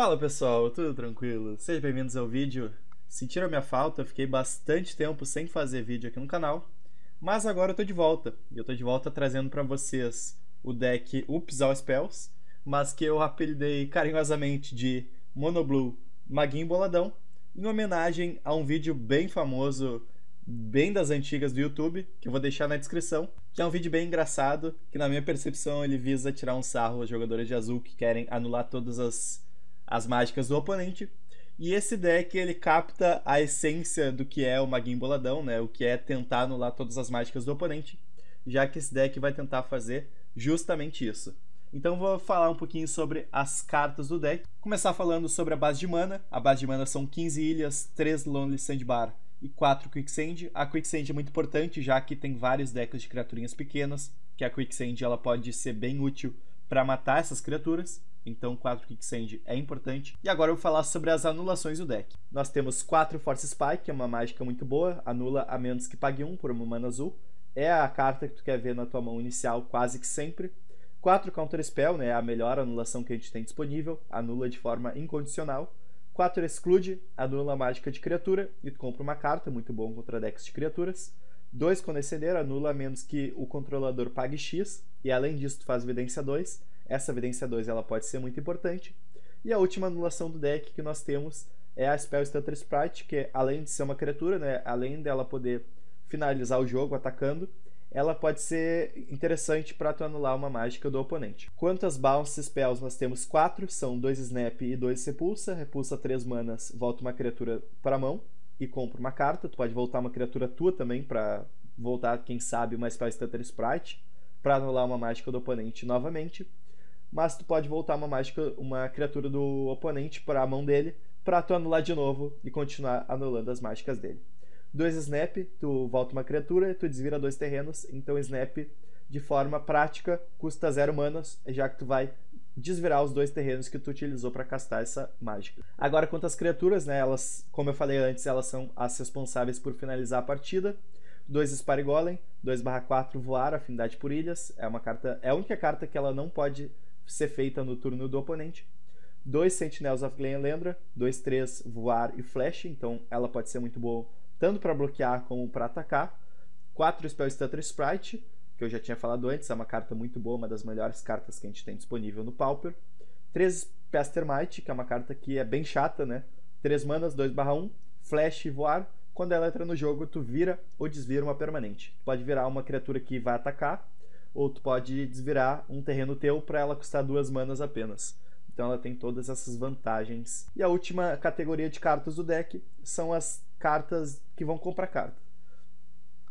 Fala pessoal, tudo tranquilo? Sejam bem-vindos ao vídeo. Sentiram minha falta, eu fiquei bastante tempo sem fazer vídeo aqui no canal, mas agora eu tô de volta. E eu tô de volta trazendo para vocês o deck Ups All Spells, mas que eu apelidei carinhosamente de Monoblue Maguinho Boladão, em homenagem a um vídeo bem famoso, bem das antigas do YouTube, que eu vou deixar na descrição, que é um vídeo bem engraçado, que na minha percepção ele visa tirar um sarro aos jogadores de azul que querem anular todas as as mágicas do oponente. E esse deck ele capta a essência do que é o Maguinho Boladão, né? O que é tentar anular todas as mágicas do oponente, já que esse deck vai tentar fazer justamente isso. Então vou falar um pouquinho sobre as cartas do deck. Começar falando sobre a base de mana. A base de mana são 15 ilhas, 3 Lonely Sandbar e 4 Quicksand. A Quicksand é muito importante, já que tem vários decks de criaturinhas pequenas, que a Quicksand ela pode ser bem útil para matar essas criaturas. Então 4 Quicksand é importante. E agora eu vou falar sobre as anulações do deck. Nós temos 4 Force Spike, que é uma mágica muito boa, anula a menos que pague 1 por uma mana azul. É a carta que tu quer ver na tua mão inicial quase que sempre. 4 Counter Spell, né, é a melhor anulação que a gente tem disponível, anula de forma incondicional. 4 Exclude, anula a mágica de criatura e tu compra uma carta, muito bom contra decks de criaturas. 2 Condescender, anula a menos que o controlador pague X, e além disso tu faz evidência 2. Essa evidência 2 ela pode ser muito importante. E a última anulação do deck que nós temos é a Spell Stutter Sprite, que além de ser uma criatura, né, além dela poder finalizar o jogo atacando, ela pode ser interessante para tu anular uma mágica do oponente. Quantas Bounce Spells nós temos? Quatro, são dois Snap e dois Repulsa. Repulsa três manas, volta uma criatura para mão e compra uma carta. Tu pode voltar uma criatura tua também para voltar, quem sabe, uma Spell Stutter Sprite para anular uma mágica do oponente novamente mas tu pode voltar uma mágica, uma criatura do oponente para a mão dele, para tu anular de novo e continuar anulando as mágicas dele. Dois snap, tu volta uma criatura, tu desvira dois terrenos, então snap de forma prática custa zero manas, já que tu vai desvirar os dois terrenos que tu utilizou para castar essa mágica. Agora quanto às criaturas, né, elas, como eu falei antes, elas são as responsáveis por finalizar a partida. 2 Spare Golem, 2/4 voar, afinidade por ilhas, é uma carta, é a única carta que ela não pode ser feita no turno do oponente. Dois Sentinels of Glenelendra, dois, três voar e flash, então ela pode ser muito boa tanto para bloquear como para atacar. Quatro Spell Stutter Sprite, que eu já tinha falado antes, é uma carta muito boa, uma das melhores cartas que a gente tem disponível no Pauper. Três Pestermite, que é uma carta que é bem chata, né? Três manas, 2/1, flash e voar. Quando ela entra no jogo, tu vira ou desvira uma permanente. Tu pode virar uma criatura que vai atacar ou tu pode desvirar um terreno teu para ela custar duas manas apenas. Então ela tem todas essas vantagens. E a última categoria de cartas do deck são as cartas que vão comprar carta.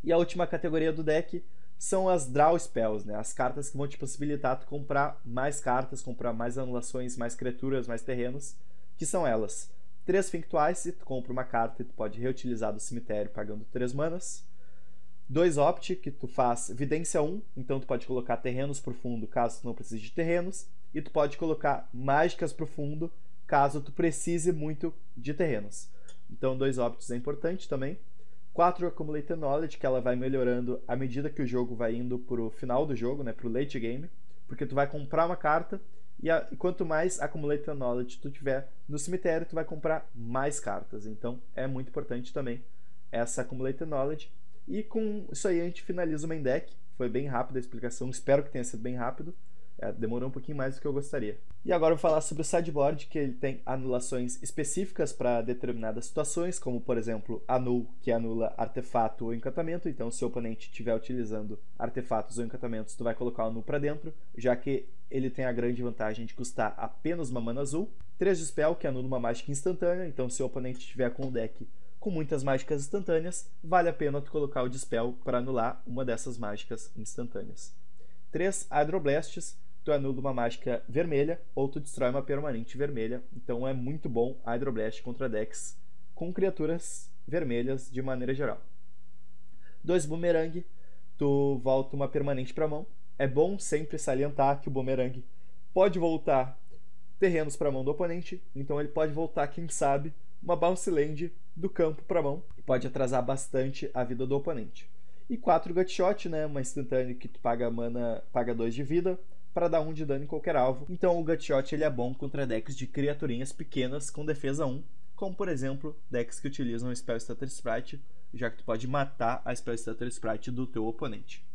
E a última categoria do deck são as draw spells, né? As cartas que vão te possibilitar tu comprar mais cartas, comprar mais anulações, mais criaturas, mais terrenos, que são elas. Três Think Twice, tu compra uma carta e tu pode reutilizar do cemitério pagando três manas. 2 Opt, que tu faz Vidência 1, então tu pode colocar terrenos pro fundo caso tu não precise de terrenos, e tu pode colocar mágicas pro fundo caso tu precise muito de terrenos. Então 2 Opts é importante também. 4 Accumulated Knowledge, que ela vai melhorando à medida que o jogo vai indo pro final do jogo, né, pro late game, porque tu vai comprar uma carta e, a, e quanto mais Accumulated Knowledge tu tiver no cemitério, tu vai comprar mais cartas. Então é muito importante também essa Accumulated Knowledge. E com isso aí a gente finaliza o main deck. Foi bem rápida a explicação, espero que tenha sido bem rápido. É, demorou um pouquinho mais do que eu gostaria. E agora eu vou falar sobre o sideboard, que ele tem anulações específicas para determinadas situações, como por exemplo, anul, que anula artefato ou encantamento. Então, se o oponente estiver utilizando artefatos ou encantamentos, tu vai colocar o anul para dentro, já que ele tem a grande vantagem de custar apenas uma mana azul. 3 de spell, que anula uma mágica instantânea. Então, se o oponente estiver com o deck com muitas mágicas instantâneas, vale a pena tu colocar o Dispel para anular uma dessas mágicas instantâneas. 3 Hydroblasts, tu anula uma mágica vermelha ou tu destrói uma permanente vermelha, então é muito bom Hydroblast contra decks com criaturas vermelhas de maneira geral. 2 Boomerang, tu volta uma permanente para mão. É bom sempre salientar que o Boomerang pode voltar terrenos para mão do oponente, então ele pode voltar, quem sabe, uma bounce land do campo para mão e pode atrasar bastante a vida do oponente. E 4 Gutshot, né, uma instantânea que tu paga mana, paga 2 de vida, para dar um de dano em qualquer alvo. Então o Gutshot ele é bom contra decks de criaturinhas pequenas com defesa 1, como por exemplo decks que utilizam o Spell Stutter Sprite, já que tu pode matar a Spell Stutter Sprite do teu oponente.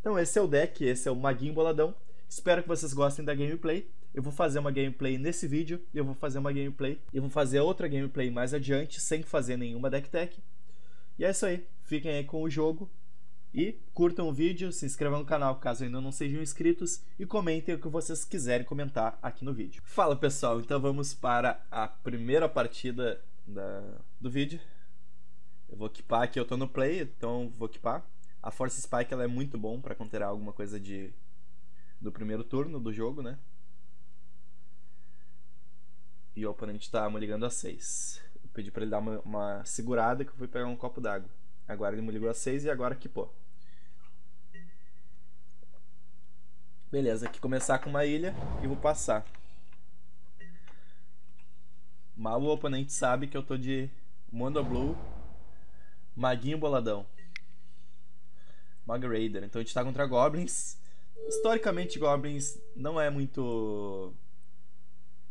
Então esse é o deck, esse é o Maguinho Boladão. Espero que vocês gostem da gameplay. Eu vou fazer uma gameplay nesse vídeo, eu vou fazer uma gameplay, eu vou fazer outra gameplay mais adiante, sem fazer nenhuma deck tech. E é isso aí, fiquem aí com o jogo e curtam o vídeo, se inscrevam no canal caso ainda não sejam inscritos e comentem o que vocês quiserem comentar aqui no vídeo. Fala pessoal, então vamos para a primeira partida da, do vídeo. Eu vou equipar aqui, eu tô no play, então vou equipar. A Force Spike ela é muito bom para conterar alguma coisa de do primeiro turno do jogo, né? E o oponente tá me ligando a 6. Eu pedi para ele dar uma, uma, segurada que eu fui pegar um copo d'água. Agora ele me ligou a 6 e agora que pô. Beleza, aqui começar com uma ilha e vou passar. Mal o oponente sabe que eu tô de Mono Blue, Maguinho Boladão. Mag Raider. Então a gente tá contra Goblins. Historicamente, Goblins não é muito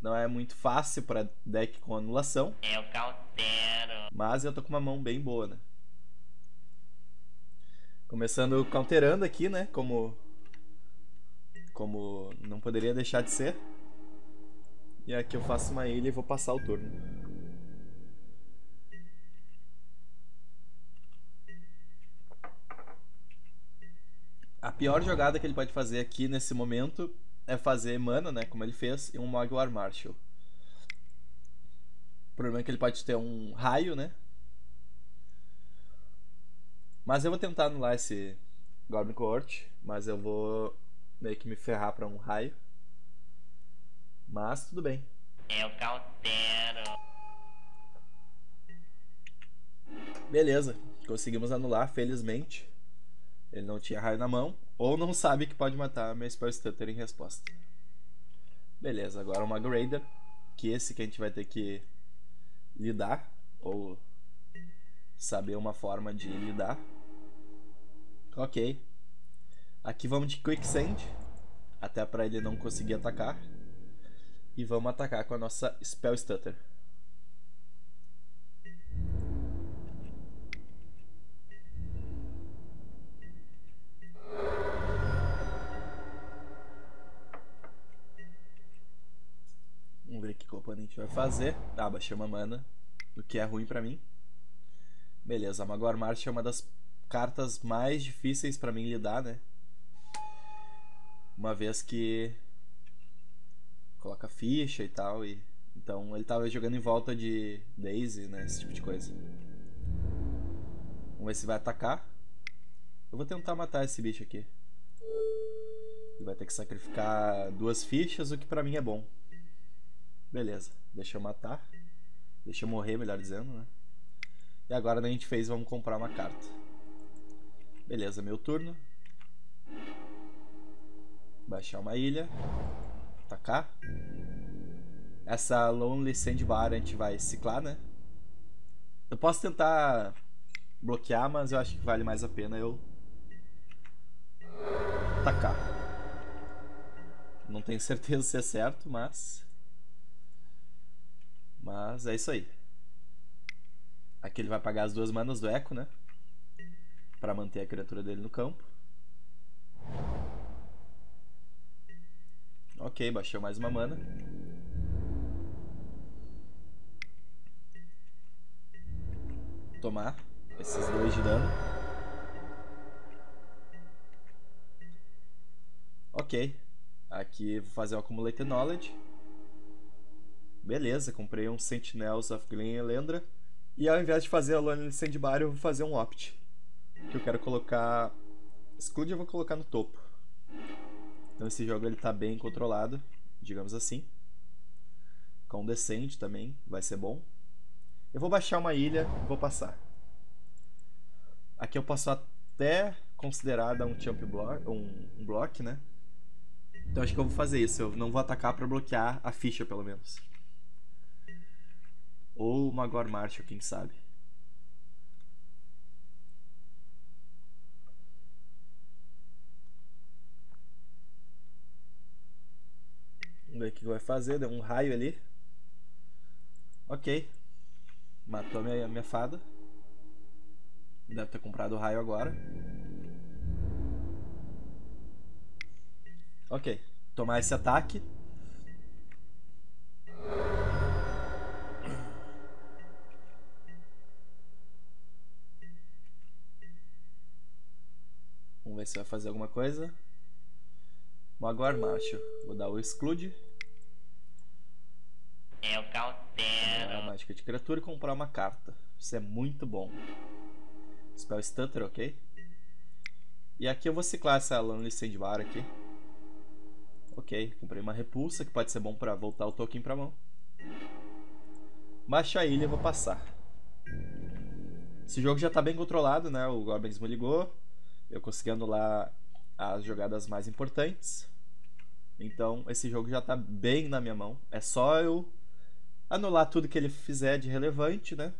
não é muito fácil para deck com anulação. Eu countero. Mas eu tô com uma mão bem boa, né? Começando counterando aqui, né? Como como não poderia deixar de ser. E aqui eu faço uma ilha e vou passar o turno. A pior jogada que ele pode fazer aqui nesse momento é fazer mana, né, como ele fez, e um Mogwai Marshall. O problema é que ele pode ter um raio, né? Mas eu vou tentar anular esse Goblin Court, mas eu vou meio que me ferrar pra um raio. Mas tudo bem. Eu cautero. Beleza, conseguimos anular, felizmente. Ele não tinha raio na mão. Ou não sabe que pode matar meu Spell Stutter em resposta. Beleza, agora o Mago Raider. Que esse que a gente vai ter que lidar. Ou saber uma forma de lidar. Ok. Aqui vamos de Quicksand. Até para ele não conseguir atacar. E vamos atacar com a nossa Spell Stutter. Oponente vai fazer. Ah, baixei uma mana, o que é ruim pra mim. Beleza, a Magor March é uma das cartas mais difíceis pra mim lidar, né? Uma vez que coloca ficha e tal, e então ele tava jogando em volta de Daisy, né? Esse tipo de coisa. Vamos ver se vai atacar. Eu vou tentar matar esse bicho aqui. Ele vai ter que sacrificar duas fichas, o que pra mim é bom. Beleza, deixa eu matar. Deixa eu morrer, melhor dizendo, né? E agora a gente fez, vamos comprar uma carta. Beleza, meu turno. Baixar uma ilha. Atacar. Essa Lonely Sandbar a gente vai ciclar, né? Eu posso tentar bloquear, mas eu acho que vale mais a pena eu atacar. Não tenho certeza se é certo, mas mas é isso aí. Aqui ele vai pagar as duas manas do Echo, né? Pra manter a criatura dele no campo. Ok, baixou mais uma mana. Tomar esses dois de dano. Ok. Aqui vou fazer o Accumulated Knowledge. Beleza, comprei um Sentinels of Glen Elendra. E ao invés de fazer a Lonely Sandbar, eu vou fazer um Opt. Que eu quero colocar... Exclude eu vou colocar no topo. Então esse jogo ele tá bem controlado, digamos assim. Com Descent também, vai ser bom. Eu vou baixar uma ilha e vou passar. Aqui eu posso até considerar dar um jump block, um, um block, né? Então acho que eu vou fazer isso. Eu não vou atacar para bloquear a ficha, pelo menos. Ou Magor Marshall, quem sabe. ver o que vai fazer. Deu um raio ali. Ok. Matou a minha, minha fada. Deve ter comprado o raio agora. Ok. Tomar esse ataque. Ver se vai fazer alguma coisa. Magoar Marshall. Vou dar o exclude. Eu a cautero. mágica de criatura e comprar uma carta. Isso é muito bom. Spell Stutter, ok? E aqui eu vou ciclar essa Lonely Sandbar aqui. Ok, comprei uma repulsa que pode ser bom pra voltar o token pra mão. Baixa a ilha e vou passar. Esse jogo já tá bem controlado, né? O Goblins me ligou. Eu consegui anular as jogadas mais importantes. Então esse jogo já tá bem na minha mão. É só eu anular tudo que ele fizer de relevante, né?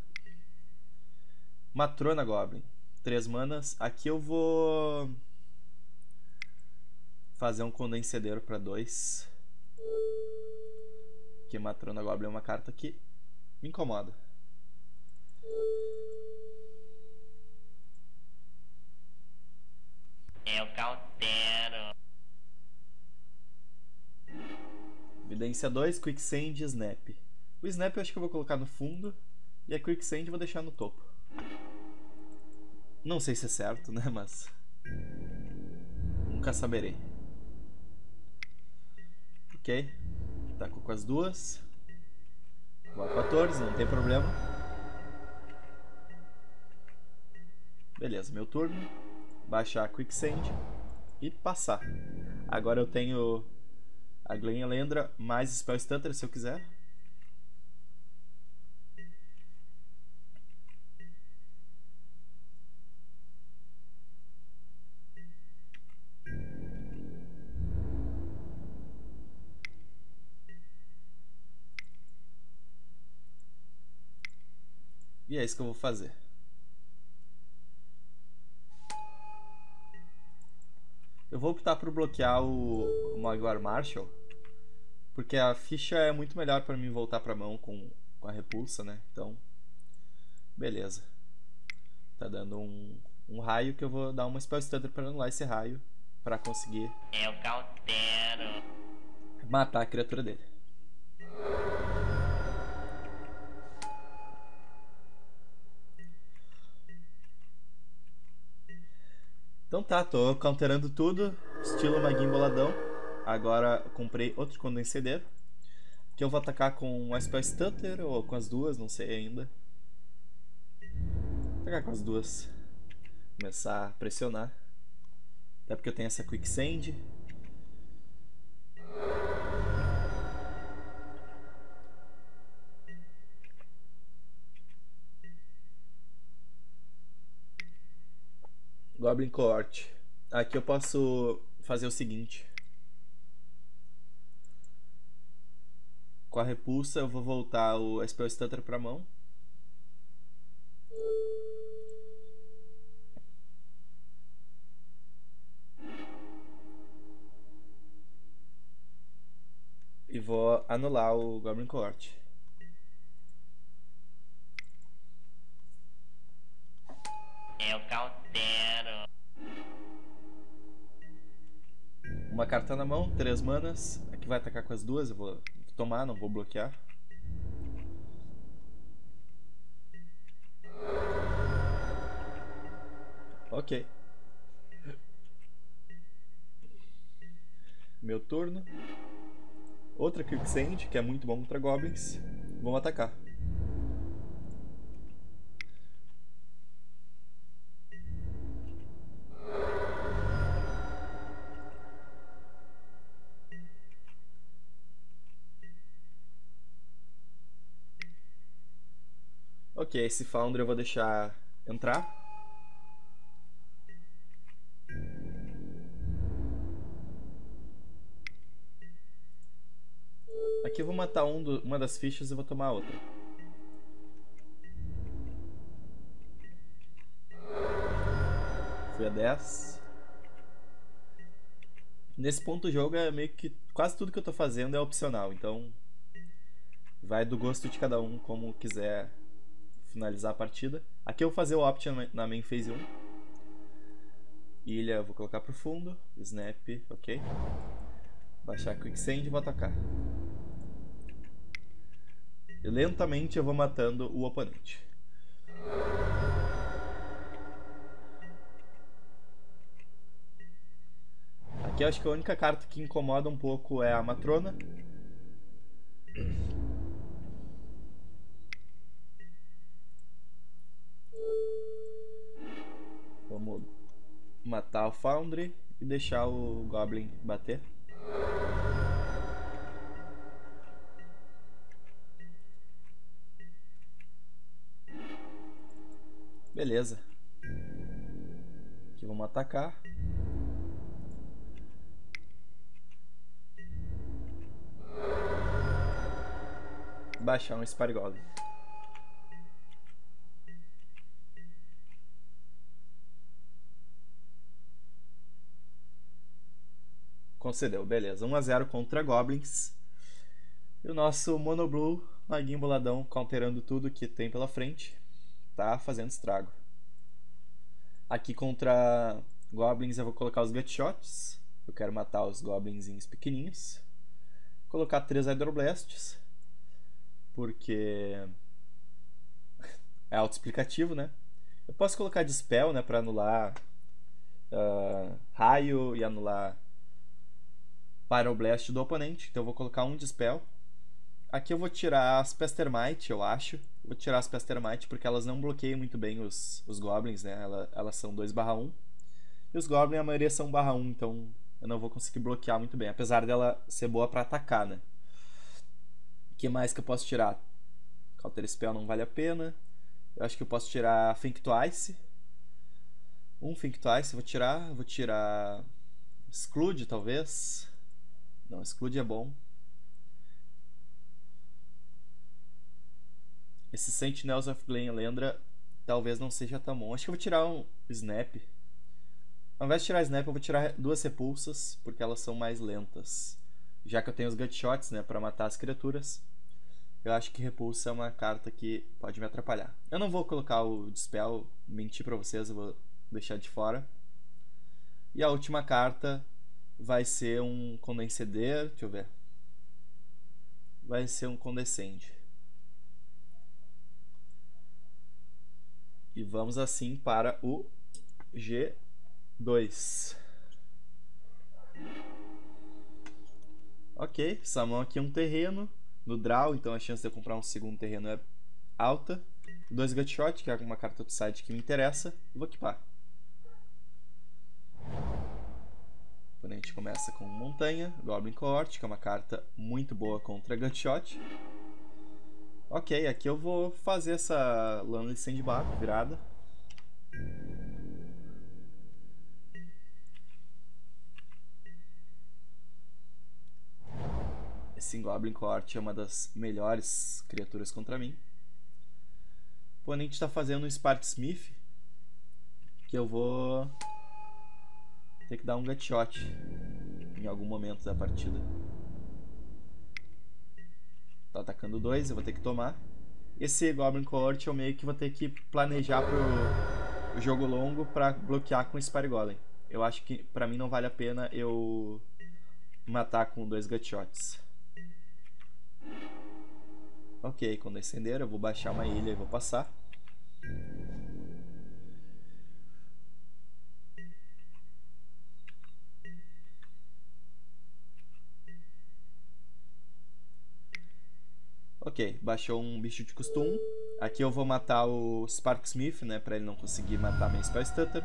Matrona Goblin. Três manas. Aqui eu vou fazer um condensadeiro para dois. Que Matrona Goblin é uma carta que me incomoda. Eu cautero. Evidência 2, Quicksand e Snap. O Snap eu acho que eu vou colocar no fundo e a Quicksand eu vou deixar no topo. Não sei se é certo, né, mas nunca saberei. Ok, tá com as duas. A 14, não tem problema. Beleza, meu turno. Baixar Quicksand e passar. Agora eu tenho a Glen Lendra mais Spell Stutter se eu quiser. E é isso que eu vou fazer. Vou optar por bloquear o, o Maguire Marshall, porque a ficha é muito melhor para mim voltar para mão com, com a repulsa, né? Então, beleza. Tá dando um, um raio que eu vou dar uma Spell Stutter para anular esse raio, para conseguir Eu cautero. matar a criatura dele. Então tá, tô counterando tudo, estilo maguinho boladão. Agora comprei outro condensadeiro. Que eu vou atacar com a Spell Stutter ou com as duas, não sei ainda. Vou atacar com as duas. Começar a pressionar. Até porque eu tenho essa Quicksand. Goblin Cohort. Aqui eu posso fazer o seguinte. Com a repulsa eu vou voltar o Spell Stutter pra mão. E vou anular o Goblin Cohort. Eu cautero. Uma carta na mão, três manas. Aqui vai atacar com as duas, eu vou tomar, não vou bloquear. Ok. Meu turno. Outra Quicksand, que é muito bom contra Goblins. Vamos atacar. Ok, esse Foundry eu vou deixar entrar. Aqui eu vou matar um do- uma das fichas e vou tomar outra. Fui a 10. Nesse ponto do jogo é meio que quase tudo que eu tô fazendo é opcional, então vai do gosto de cada um como quiser finalizar a partida. Aqui eu vou fazer o opt na main phase 1. Ilha vou colocar pro fundo, snap, ok. Baixar quicksand e vou atacar. E lentamente eu vou matando o oponente. Aqui eu acho que a única carta que incomoda um pouco é a Matrona. Matar o Foundry e deixar o Goblin bater. Beleza. Aqui vamos atacar. Baixar um Spargoblin. Concedeu, beleza. 1x0 contra Goblins. E o nosso Monoblue, Maguinho Boladão, counterando tudo que tem pela frente. Tá fazendo estrago. Aqui contra Goblins eu vou colocar os Gutshots. Eu quero matar os Goblinzinhos pequenininhos. Colocar três Hydroblasts. Porque é autoexplicativo, né? Eu posso colocar Dispel, né, para anular uh, raio e anular Pyroblast do oponente. Então eu vou colocar um Dispel. Aqui eu vou tirar as Pestermite, eu acho. Vou tirar as Pestermite porque elas não bloqueiam muito bem os, os Goblins, né? Elas, elas são 2 1. E os Goblins, a maioria são 1, então eu não vou conseguir bloquear muito bem. Apesar dela ser boa para atacar, né? O que mais que eu posso tirar? Counter Spell não vale a pena. Eu acho que eu posso tirar Think Twice. Um Think Twice, vou tirar. Vou tirar Exclude, talvez. Não, exclude é bom. Esse Sentinels of Glenlendra talvez não seja tão bom. Acho que eu vou tirar um Snap. Ao invés de tirar Snap, eu vou tirar duas Repulsas, porque elas são mais lentas. Já que eu tenho os Gutshots, né, para matar as criaturas. Eu acho que Repulsa é uma carta que pode me atrapalhar. Eu não vou colocar o Dispel, mentir pra vocês, eu vou deixar de fora. E a última carta vai ser um condenseder, deixa eu ver. Vai ser um condescende. E vamos assim para o G2. Ok, Samão aqui é um terreno no draw, então a chance de eu comprar um segundo terreno é alta. Dois Gutshot, que é uma carta do site que me interessa, vou equipar. Quando a gente começa com Montanha, Goblin Cohort, que é uma carta muito boa contra Gutshot. Ok, aqui eu vou fazer essa Lonely Sandbar virada. Esse Goblin Cohort é uma das melhores criaturas contra mim. O oponente está fazendo um Sparksmith, que eu vou ter que dar um gutshot em algum momento da partida. Tá atacando dois, eu vou ter que tomar. Esse Goblin Cohort eu meio que vou ter que planejar pro jogo longo pra bloquear com o Spire Golem. Eu acho que pra mim não vale a pena eu matar com dois gutshots. Ok, quando acender eu vou baixar uma ilha e vou passar. Ok, baixou um bicho de costume. Aqui eu vou matar o Sparksmith, né, pra ele não conseguir matar meu Spell Stutter.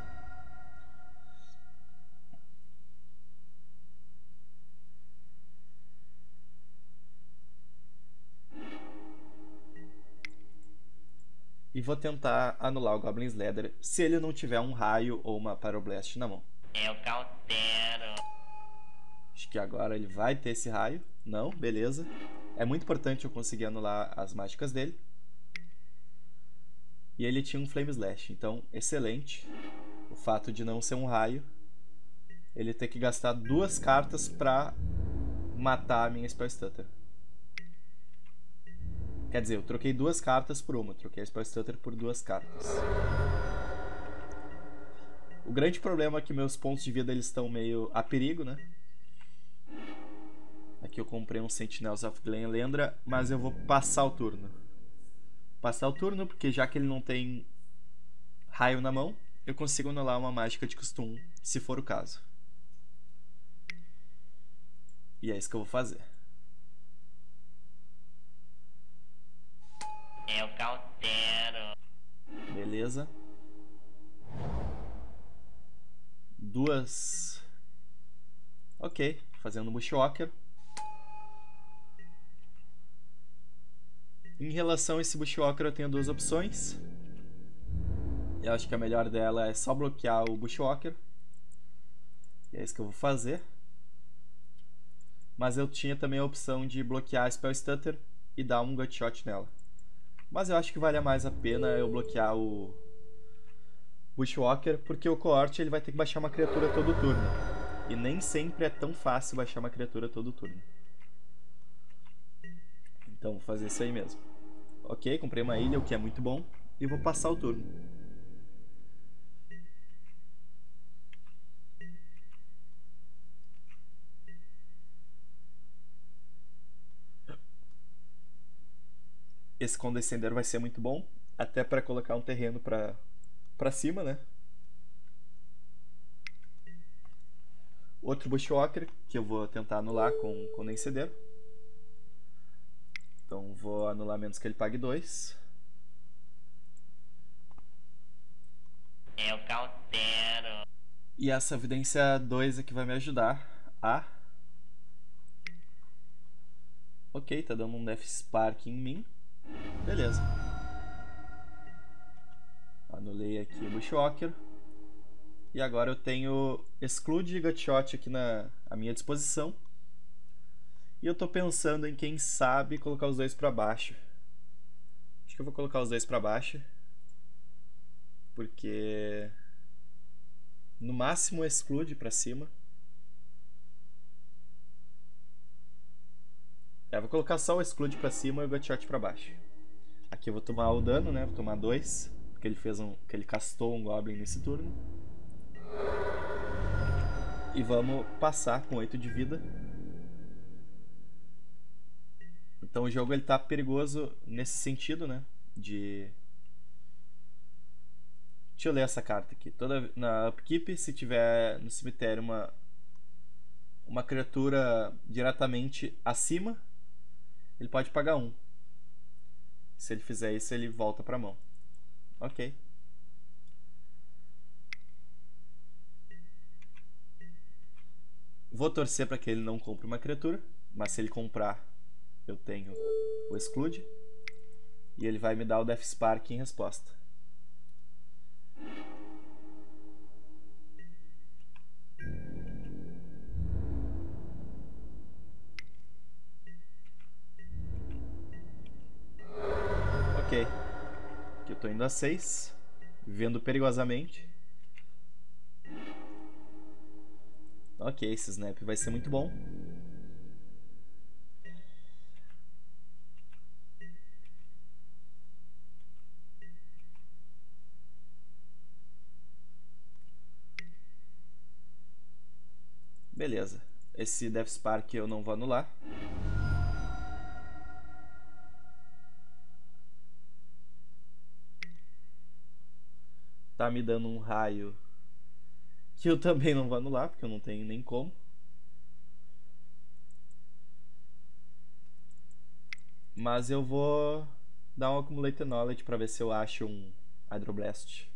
E vou tentar anular o Goblin Leather se ele não tiver um raio ou uma Pyroblast na mão. Eu cautero. Acho que agora ele vai ter esse raio. Não, beleza. É muito importante eu conseguir anular as mágicas dele. E ele tinha um Flame Slash, então excelente. O fato de não ser um raio ele ter que gastar duas cartas pra matar a minha Spell Stutter. Quer dizer, eu troquei duas cartas por uma, troquei a Spell Stutter por duas cartas. O grande problema é que meus pontos de vida eles estão meio a perigo, né? Aqui eu comprei um Sentinels of Glenlendra, mas eu vou passar o turno. Passar o turno porque já que ele não tem raio na mão, eu consigo anular uma mágica de custo 1, se for o caso. E é isso que eu vou fazer. Eu cautero. Beleza. Duas. Ok, fazendo Bushwalker. Em relação a esse Bushwalker, eu tenho duas opções. Eu acho que a melhor dela é só bloquear o Bushwalker. E é isso que eu vou fazer. Mas eu tinha também a opção de bloquear a Spell Stutter e dar um Gutshot nela. Mas eu acho que vale mais a pena eu bloquear o Bushwalker, porque o Cohort ele vai ter que baixar uma criatura todo turno. E nem sempre é tão fácil baixar uma criatura todo turno. Então vou fazer isso aí mesmo. Ok, comprei uma ilha, o que é muito bom. E vou passar o turno. Esse condescender vai ser muito bom, até para colocar um terreno para para cima, né? Outro Bushwalker, que eu vou tentar anular com condescender. Então vou anular menos que ele pague 2. Eu cautero. E essa evidência 2 aqui vai me ajudar a... Ok, tá dando um Death Spark em mim. Beleza. Anulei aqui o Bushwalker. E agora eu tenho Exclude Gutshot aqui na à minha disposição. E eu tô pensando em quem sabe colocar os dois para baixo. Acho que eu vou colocar os dois para baixo. Porque no máximo exclude para cima. É, vou colocar só o exclude para cima e o gutshot para baixo. Aqui eu vou tomar o dano, né? Vou tomar dois, porque ele fez um, que ele castou um goblin nesse turno. E vamos passar com 8 de vida. Então o jogo ele tá perigoso nesse sentido, né? De Deixa eu ler essa carta aqui. Toda na upkeep, se tiver no cemitério uma uma criatura diretamente acima, ele pode pagar um. Se ele fizer isso, ele volta para mão. Ok. Vou torcer para que ele não compre uma criatura, mas se ele comprar, eu tenho o exclude. E ele vai me dar o Death Spark em resposta. Ok. Aqui eu tô indo a 6. Vendo perigosamente. Ok, esse snap vai ser muito bom. Beleza. Esse Death Spark eu não vou anular. Tá me dando um raio que eu também não vou anular, porque eu não tenho nem como. Mas eu vou dar um Accumulated Knowledge para ver se eu acho um Hydroblast.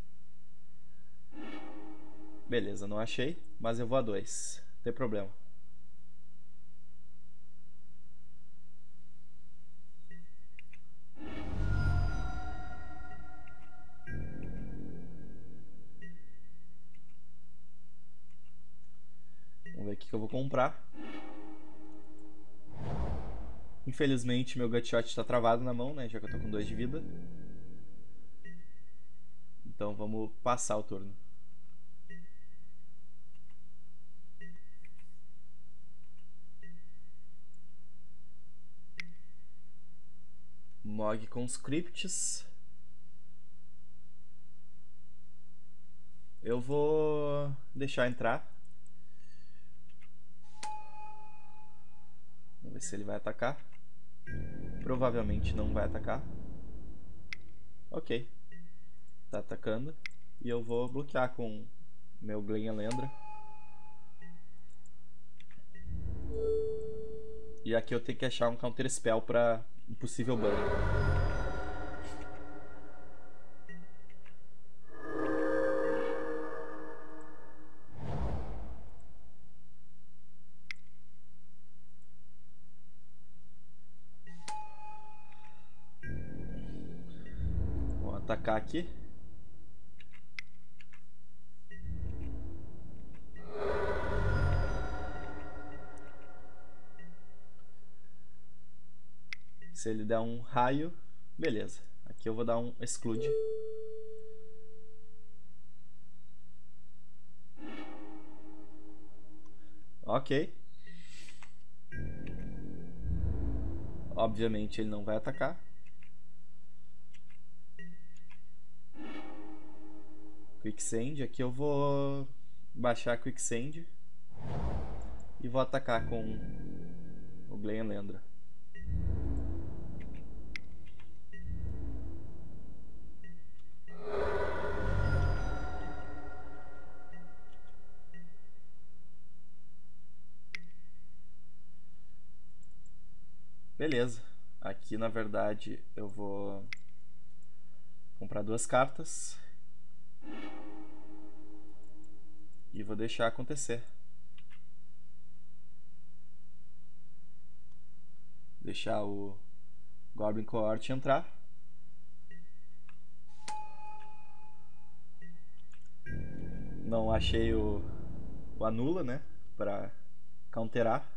Beleza, não achei, mas eu vou a 2. Tem problema. Vamos ver o que eu vou comprar. Infelizmente meu Gutshot está travado na mão, né? Já que eu tô com 2 de vida. Então vamos passar o turno. Mog com scripts. Eu vou deixar entrar. Vamos ver se ele vai atacar. Provavelmente não vai atacar. Ok. Tá atacando. E eu vou bloquear com meu Glenn Lendra. E aqui eu tenho que achar um Counter Spell pra possível ban. Vou atacar aqui. Se ele der um raio, beleza. Aqui eu vou dar um exclude. Ok. Obviamente ele não vai atacar. Quicksand, aqui eu vou baixar Quicksand e vou atacar com o Glenn Lendra. Beleza. Aqui na verdade eu vou comprar duas cartas e vou deixar acontecer. Deixar o Goblin Cohort entrar. Não achei o, o anula, né? Pra counterar.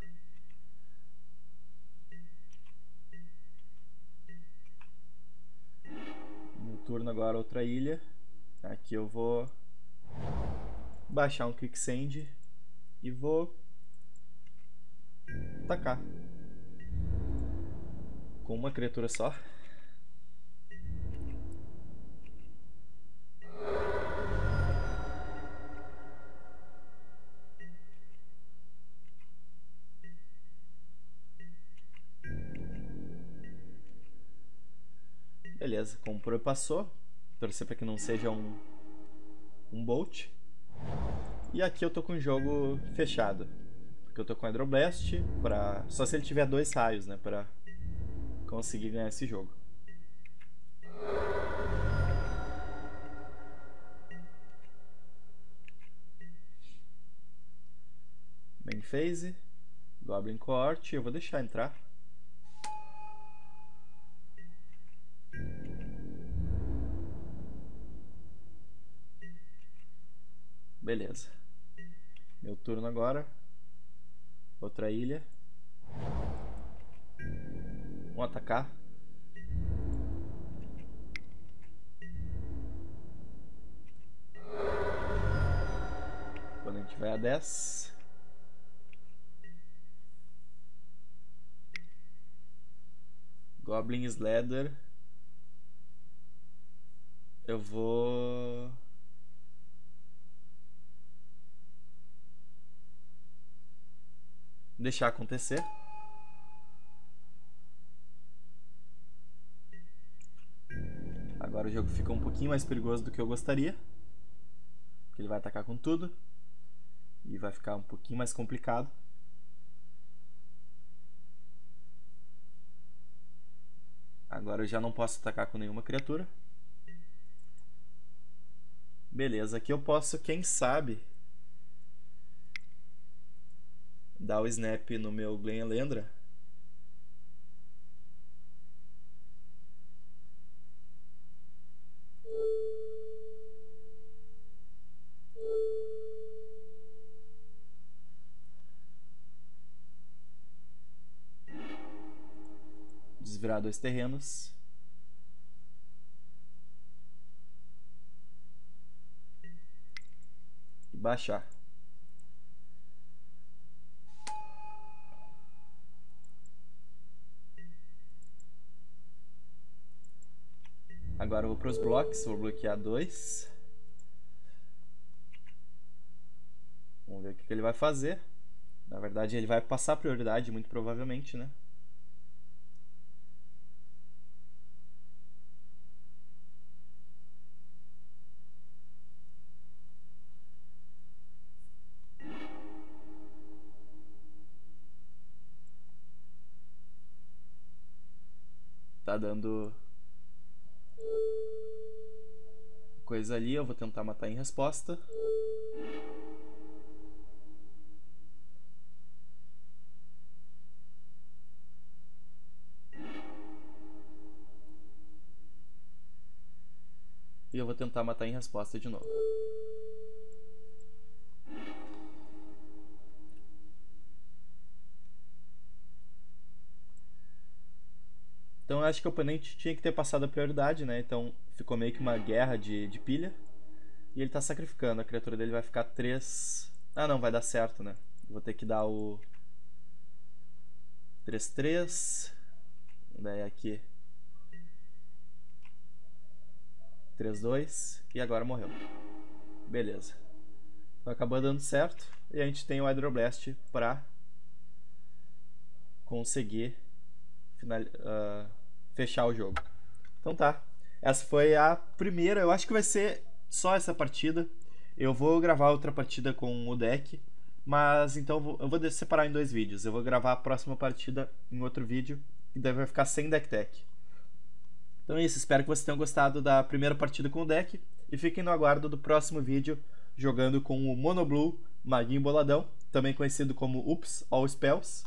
Turno agora outra ilha. Aqui eu vou baixar um Quicksand e vou tacar com uma criatura só. Beleza, comprou e passou. Torcer para que não seja um, um Bolt. E aqui eu tô com o jogo fechado. Porque eu tô com Hydroblast pra... Só se ele tiver dois raios, né? Pra conseguir ganhar esse jogo. Main phase. Goblin Cohort. Eu vou deixar entrar. Beleza. Meu turno agora. Outra ilha. Vamos atacar. Quando a gente vai a 10. Goblin Slather. Eu vou. Deixar acontecer. Agora o jogo fica um pouquinho mais perigoso do que eu gostaria. Porque ele vai atacar com tudo. E vai ficar um pouquinho mais complicado. Agora eu já não posso atacar com nenhuma criatura. Beleza, aqui eu posso, quem sabe, dar o snap no meu Glen Elendra. Desvirar dois terrenos. E baixar. Agora eu vou para os blocos, vou bloquear dois. Vamos ver o que ele vai fazer. Na verdade, ele vai passar prioridade, muito provavelmente, né? Tá dando coisa ali, eu vou tentar matar em resposta. E eu vou tentar matar em resposta de novo. Então eu acho que o oponente tinha que ter passado a prioridade, né? Então ficou meio que uma guerra de, de pilha. E ele tá sacrificando, a criatura dele vai ficar 3. Ah não, vai dar certo, né? Vou ter que dar o 3-3. Daí aqui 3-2 e agora morreu. Beleza. Então acabou dando certo e a gente tem o Hydroblast pra conseguir final, uh, fechar o jogo. Então tá. Essa foi a primeira. Eu acho que vai ser só essa partida. Eu vou gravar outra partida com o deck. Mas então eu vou separar em dois vídeos. Eu vou gravar a próxima partida em outro vídeo. E daí vai ficar sem deck tech. Então é isso. Espero que vocês tenham gostado da primeira partida com o deck. E fiquem no aguardo do próximo vídeo jogando com o Monoblue Maguinho Boladão. Também conhecido como Ups All Spells.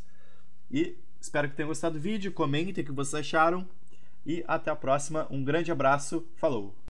E Espero que tenham gostado do vídeo, comentem o que vocês acharam e até a próxima. Um grande abraço, falou!